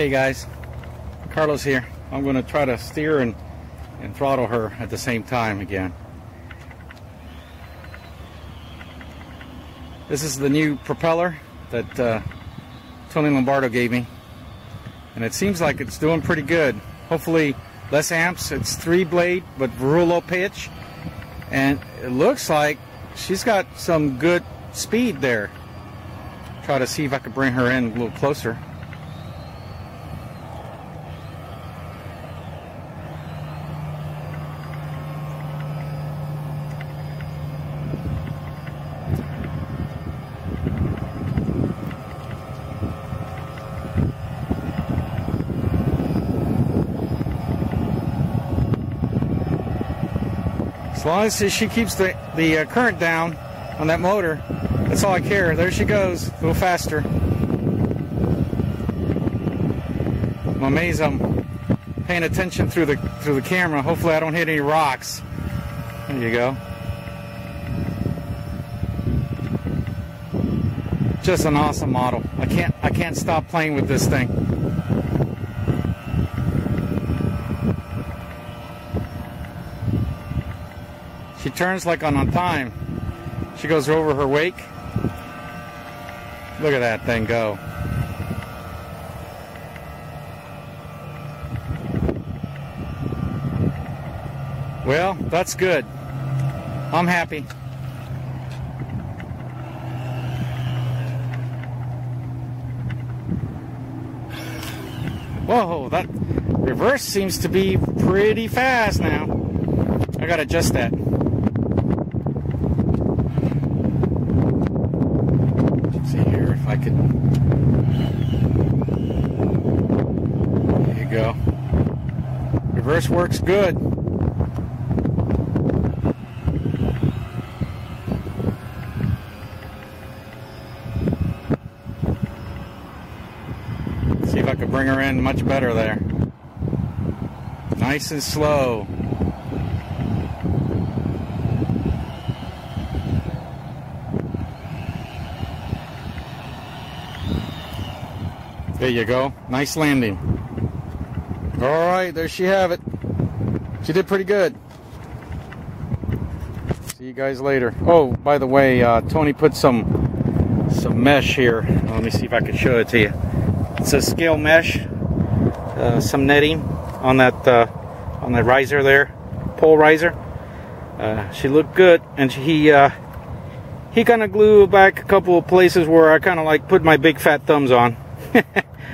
Okay guys, Carlos here. I'm going to try to steer and, and throttle her at the same time again. This is the new propeller that uh, Tony Lombardo gave me. And it seems like it's doing pretty good. Hopefully less amps. It's three blade, but low pitch. And it looks like she's got some good speed there. Try to see if I can bring her in a little closer. As long as she keeps the, the uh, current down on that motor, that's all I care. There she goes, a little faster. I'm amazed I'm paying attention through the through the camera. Hopefully I don't hit any rocks. There you go. Just an awesome model. I can't I can't stop playing with this thing. She turns like on a time. She goes over her wake. Look at that thing go. Well, that's good. I'm happy. Whoa, that reverse seems to be pretty fast now. I gotta adjust that. Let's see here if I could. There you go. Reverse works good. See if I could bring her in much better there. Nice and slow. There you go. Nice landing. All right, there she have it. She did pretty good. See you guys later. Oh, by the way, uh, Tony put some some mesh here. Let me see if I can show it to you. It's a scale mesh, uh, some netting on that uh, on the riser there, pole riser. Uh, she looked good, and he uh, he kind of glued back a couple of places where I kind of like put my big fat thumbs on.